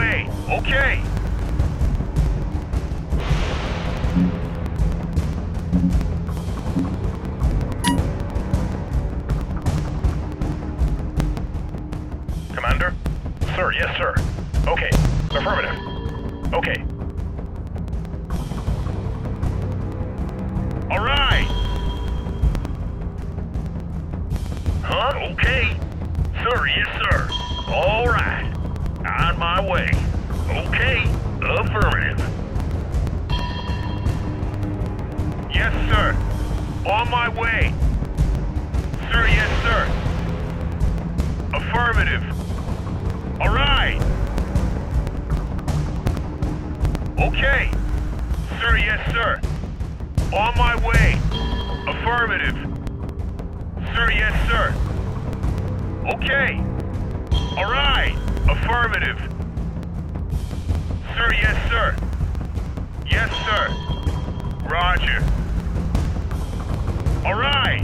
On way. Okay. Commander? Sir, yes, sir. Okay. Affirmative. My way. Okay. Affirmative. Yes, sir. On my way. Sir, yes, sir. Affirmative. All right. Okay. Sir, yes, sir. On my way. Affirmative. Sir, yes, sir. Okay. All right. Affirmative. Sir, yes, sir. Yes, sir. Roger. All right.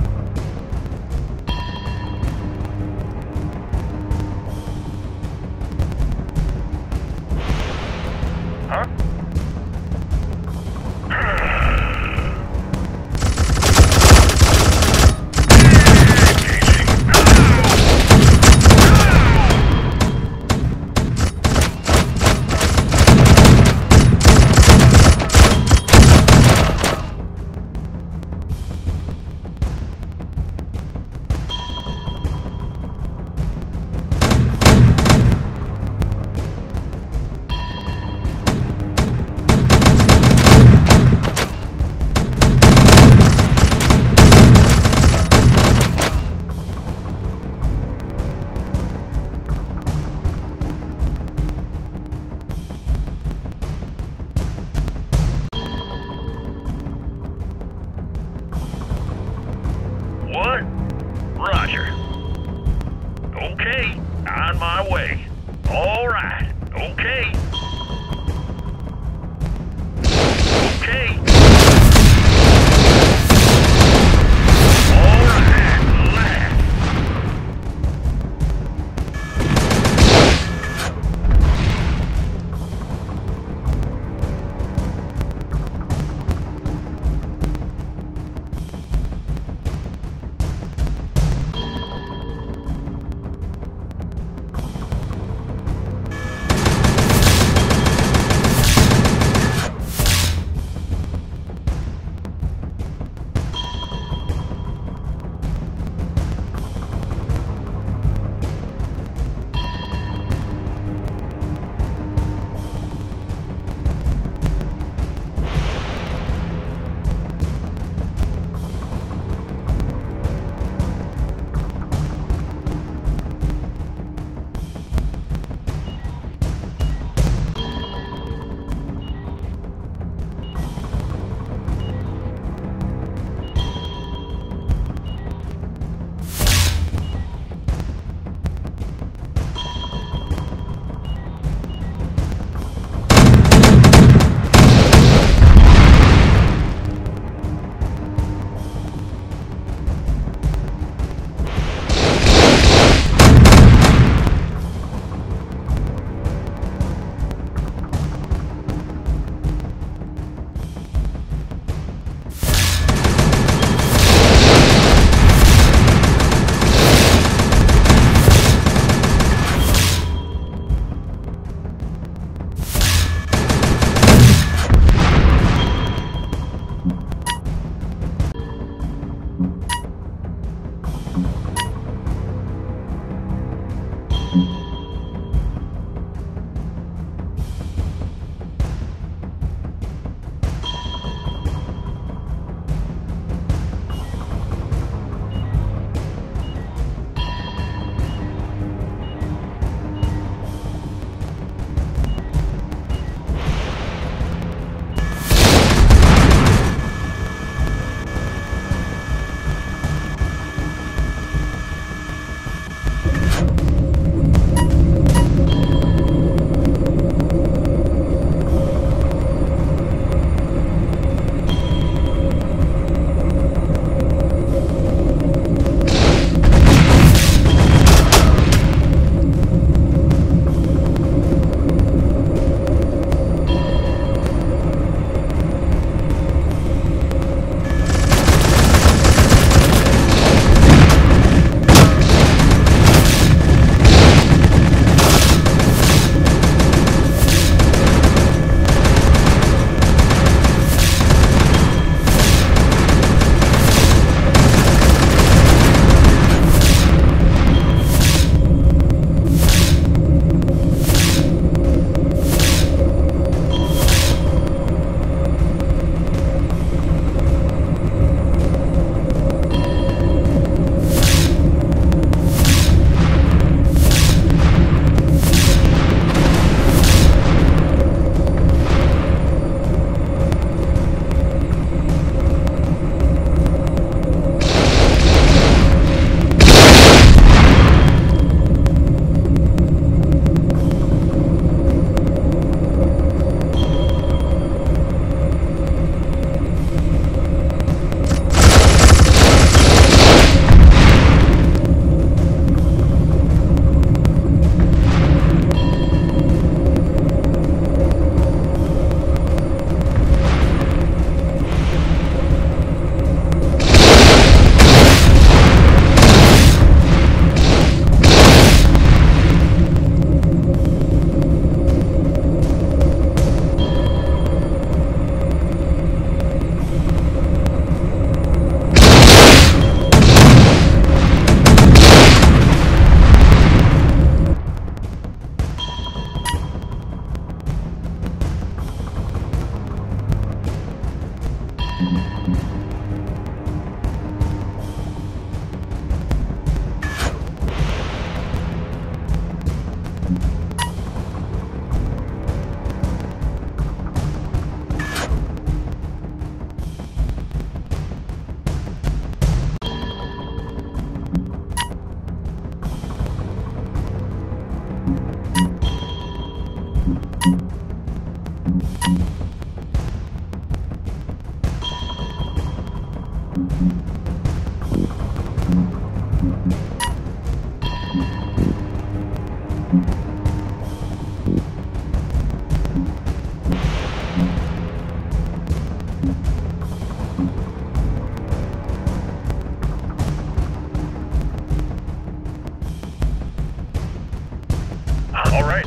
Right.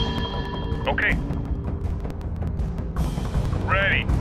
Okay. Ready.